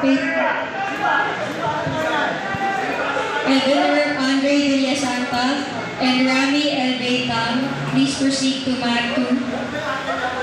feet. And Honorable Andre Villa Santa and Rami El Beitan, please proceed to mat 2.